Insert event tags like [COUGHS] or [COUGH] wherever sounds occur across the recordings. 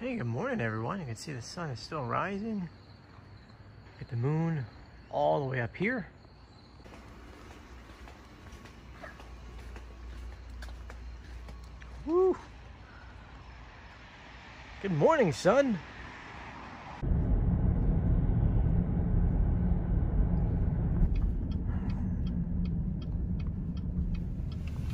Hey, good morning everyone. You can see the sun is still rising. Get the moon all the way up here. Woo! Good morning, sun.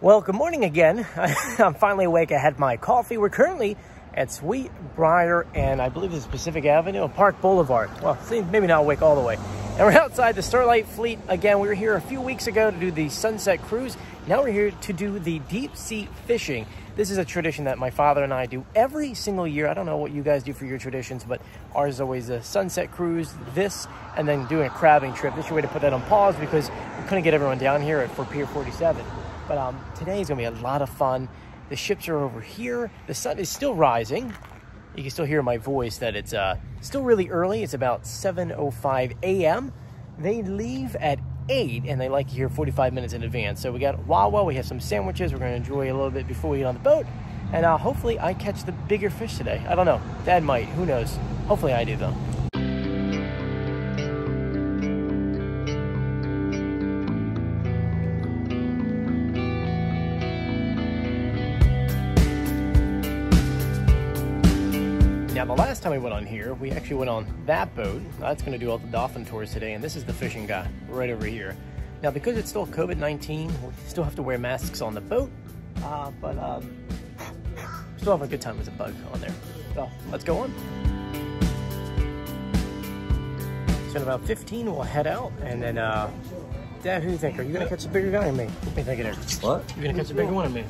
Well, good morning again. [LAUGHS] I'm finally awake. I had my coffee. We're currently at Sweet Briar and I believe it's Pacific Avenue, Park Boulevard. Well, maybe not awake all the way. And we're [LAUGHS] outside the Starlight Fleet. Again, we were here a few weeks ago to do the Sunset Cruise. Now we're here to do the deep sea fishing. This is a tradition that my father and I do every single year. I don't know what you guys do for your traditions, but ours is always a sunset cruise, this, and then doing a crabbing trip. This is your way to put that on pause because we couldn't get everyone down here for Pier 47. But um, today is going to be a lot of fun. The ships are over here. The sun is still rising. You can still hear my voice that it's uh, still really early. It's about 7.05 a.m. They leave at 8 and they like to hear 45 minutes in advance. So we got Wawa, we have some sandwiches. We're going to enjoy a little bit before we get on the boat. And uh, hopefully I catch the bigger fish today. I don't know. Dad might. Who knows? Hopefully I do though. The last time we went on here, we actually went on that boat. That's going to do all the dolphin tours today, and this is the fishing guy right over here. Now, because it's still COVID-19, we still have to wear masks on the boat, uh, but um, [COUGHS] still having a good time with a bug on there. So, let's go on. So in about 15, we'll head out, and then, uh, Dad, who do you think? Are you going to catch a bigger guy or me? What do you think there? What? You going to catch a bigger one or me?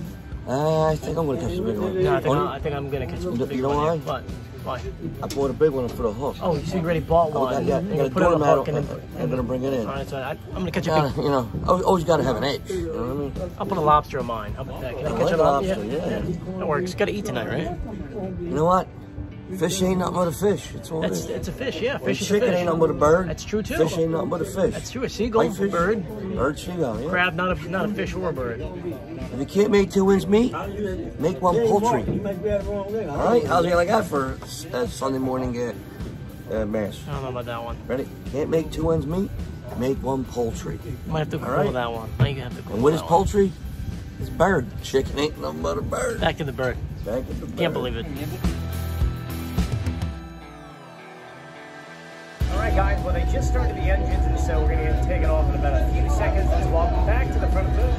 Uh, I think I'm gonna catch the bigger one. No, I think, I, I think I'm going to catch a You bigger one. here. What? Why? I bought a big one for the hook. Oh, so you already bought oh, one. I got, You're got a gonna put it on the doormat. hook and I'm. I'm gonna bring it in. All right, so I, I'm gonna catch a Gotta, big. you know, always, gotta have an edge. You know what I mean? I'll put a lobster on mine. How about that? Can I I catch like a lobster? lobster, yeah. That works. Gotta eat tonight, right? You know what? Fish ain't nothing but a fish. It's all it It's it's a fish, yeah. And Fish is a chicken fish. ain't nothing but a bird. That's true, too. Fish ain't nothing but a fish. That's true. A seagull, Whitefish, bird, Bird, seagull, yeah. crab, not a not a fish or a bird. If you can't make two ends meet, make one poultry. All right? How's it like that for uh, Sunday morning uh, uh, mass? I don't know about that one. Ready? Can't make two ends meet, make one poultry. Might have to cool right. that one. Might have to cool And what is that one. poultry? It's bird. Chicken ain't nothing but a bird. Back to the bird. Back at the bird. Can't believe it. Guys. Well, they just started the engines, and so we're gonna take it off in about a few seconds. Let's walk back to the front of the boat.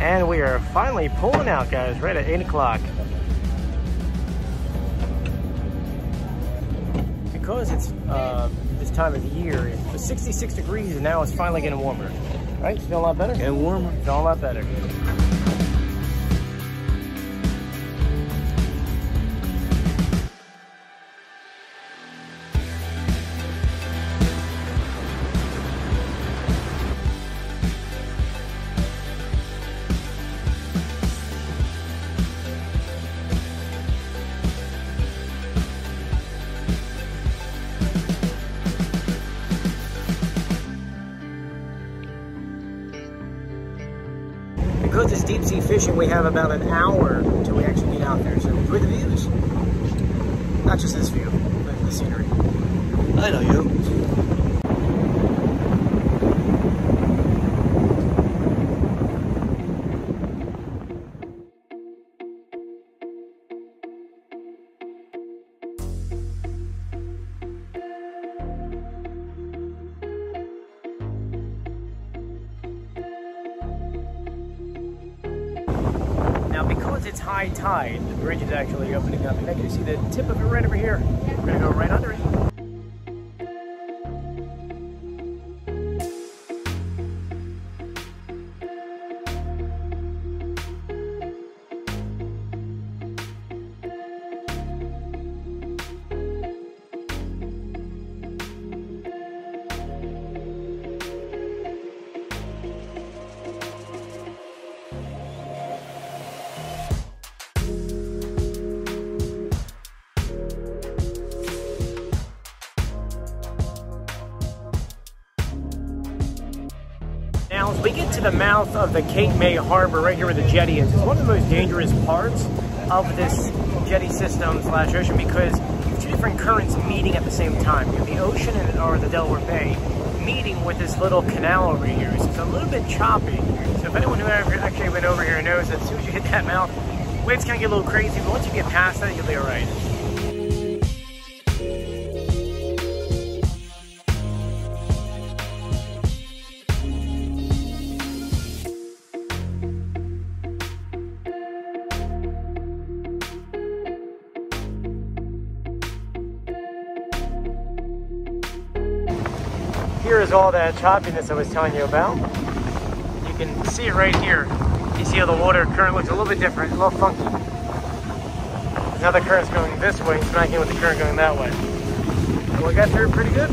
And we are finally pulling out, guys, right at 8 o'clock. Because it's uh, this time of the year, it was 66 degrees and now it's finally getting warmer. Right? Feel a lot better? And warmer. Feel a lot better. Deep sea fishing, we have about an hour until we actually get out there. So enjoy the views. Not just this view, but the scenery. I know you. Now, because it's high tide, the bridge is actually opening up. And you can see the tip of it right over here. We're gonna go right under it. To the mouth of the Cape May Harbor, right here where the jetty is, it's one of the most dangerous parts of this jetty system slash ocean because two different currents meeting at the same time. You have the ocean and, or the Delaware Bay meeting with this little canal over here. So it's a little bit choppy. So if anyone who ever actually went over here knows that as soon as you hit that mouth, waves kind of get a little crazy, but once you get past that, you'll be all right. Here is all that choppiness I was telling you about. You can see it right here. You see how the water current looks a little bit different, a little funky. Now the current's going this way, smacking with the current going that way. So we got through pretty good.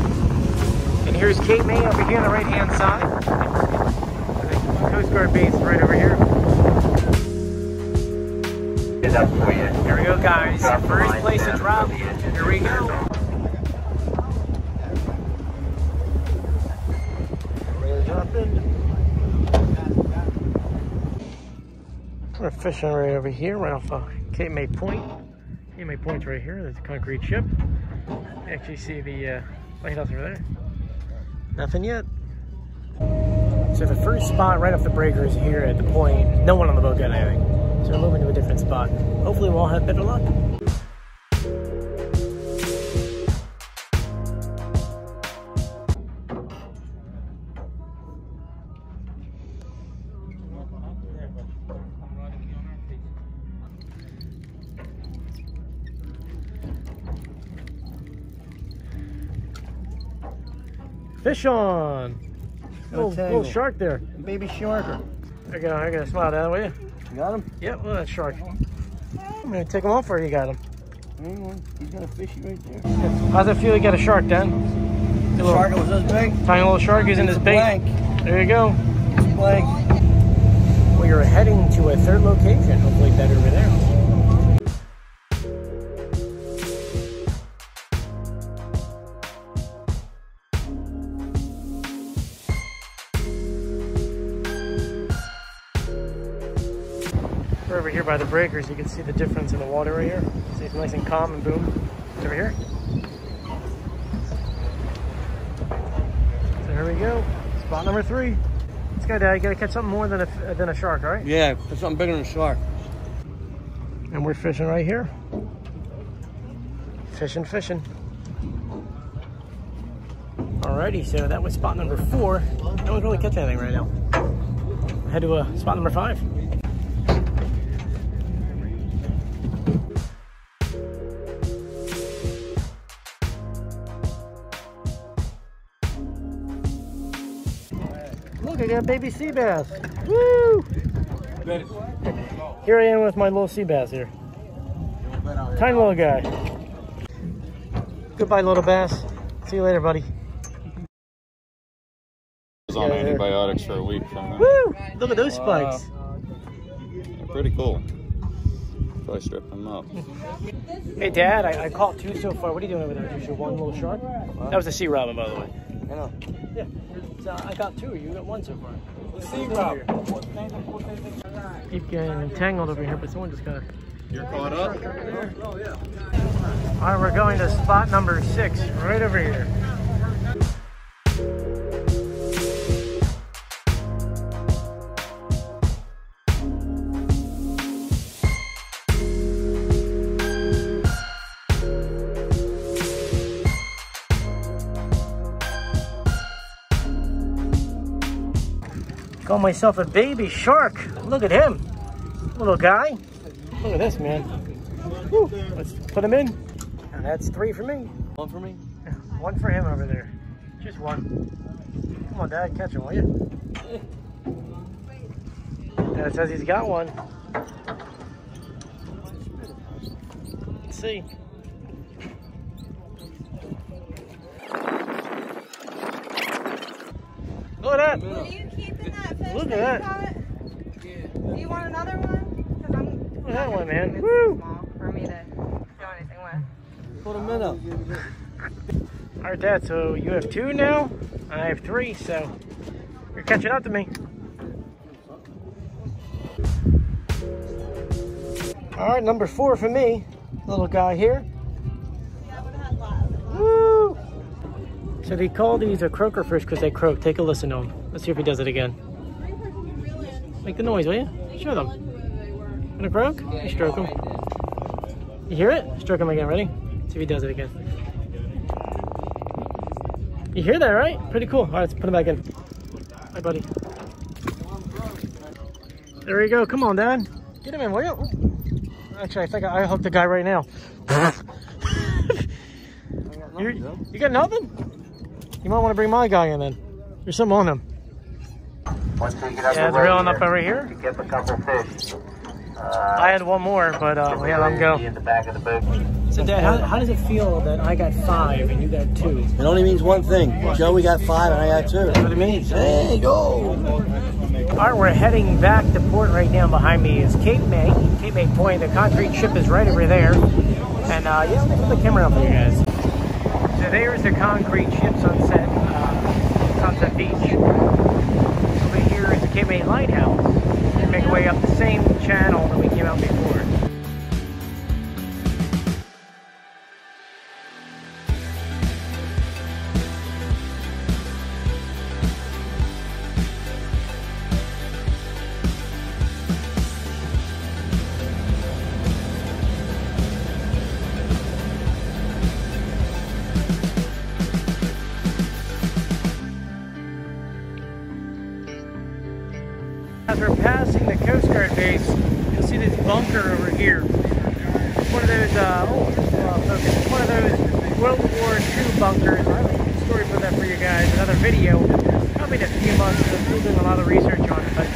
And here's Cape May over here on the right hand side. The Coast Guard base right over here. Here we go guys. First place to drop. Here we go. We're fishing right over here, right off of Cape May Point. Cape May Point's right here. There's a concrete ship. You actually see the uh, lighthouse over there. Nothing yet. So the first spot right off the breakers here at the point, no one on the boat got anything. So we're moving to a different spot. Hopefully we'll all have better luck. Fish on! Little, little shark there. Baby sharker. I got, I got a smile down, will you? You got him? Yep, look at that shark. I'm gonna take him off or you got him. On. He's got a fishy right there. How's it feel to get a shark, Dan? The little- shark was this big? Tiny little shark using his bait. Blank. There you go. It's blank. We are heading to a third location, hopefully better over there. Here by the breakers. You can see the difference in the water right here. See it's nice and calm and boom. It's over here. So here we go. Spot number three. Let's go, Dad. You gotta catch something more than a, than a shark, all right? Yeah, put something bigger than a shark. And we're fishing right here. Fishing, fishing. Alrighty, so that was spot number four. No one's really catching anything right now. Head to uh, spot number five. I got a baby sea bass. Woo! Here I am with my little sea bass here. Tiny little guy. Goodbye, little bass. See you later, buddy. was on Yeah, they're- antibiotics for a week from them. Woo! Look at those spikes. They're pretty cool. Probably strip them up. Hey, Dad, I, I caught two so far. What are you doing over there? Just your one little shark? That was a sea robin, by the way. I know. Yeah. So I got two. You got one so far. Sea robin. Keep getting entangled over here, but someone just got. You're caught up? All right, we're going to spot number six, right over here. Got myself a baby shark. Look at him. Little guy. Look at this, man. Woo. Let's put him in. And that's three for me. One for me? One for him over there. Just one. Come on, Dad, catch him, will you? Dad says he's got one. Let's see. Look at that. Look at that. Do you want another one? I'm. Look at that one, man. Woo! For me to do anything with. Put them in up. All right, Dad. So you have two now. I have three. So you're catching up to me. All right, number four for me. Little guy here. Yeah, so they call these a croaker fish because they croak. Take a listen to him. Let's see if he does it again. Make the noise, will you? Show them. Gonna croak? You stroke him. You hear it? Stroke him again. Ready? See if he does it again. You hear that, right? Pretty cool. All right, let's put him back in. Hi, buddy. There you go. Come on, Dad. Get him in, will you? Actually, I think I, hooked the guy right now. [LAUGHS] You got nothing? You might want to bring my guy in then. There's some on him. Once you get up Yeah, the they're reeling up over here. You get a couple fish. I had one more, but uh, yeah, let him go. In the back of the boat. So, Dad, how, how does it feel that I got five and you got two? It only means one thing. Joey got five and I got two. That's What it means? Hey, go! All right, we're heading back to port right now. Behind me is Cape May, Cape May Point. The concrete ship is right over there. And uh, yeah, let me put the camera up for you guys. So there's the concrete ship sunset, uh, Sunset Beach. Over here is the Cape May Lighthouse. Make our way up the same channel that we came out before. World War II bunkers. I have a story for that for you guys, another video. Probably in a few months, I'm still doing a lot of research on it, but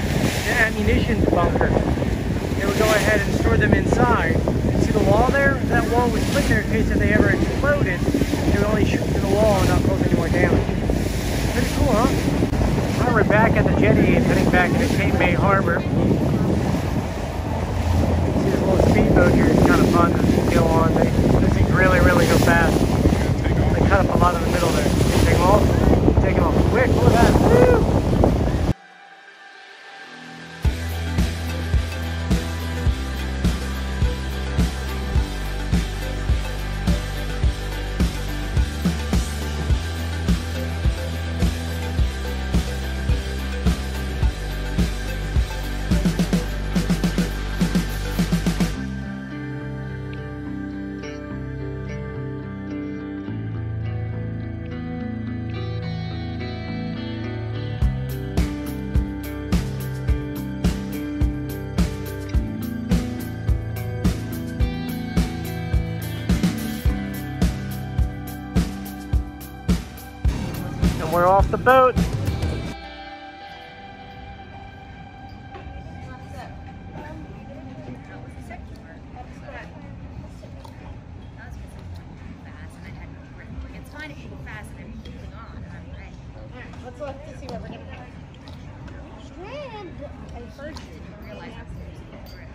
the ammunition bunker. They would go ahead and store them inside. See the wall there? That wall was put there in case if they ever exploded, they would only shoot through the wall and not cause any more damage. Pretty cool, huh? Well, we're back at the jetty and heading back into Cape May Harbor. And we're off the boat.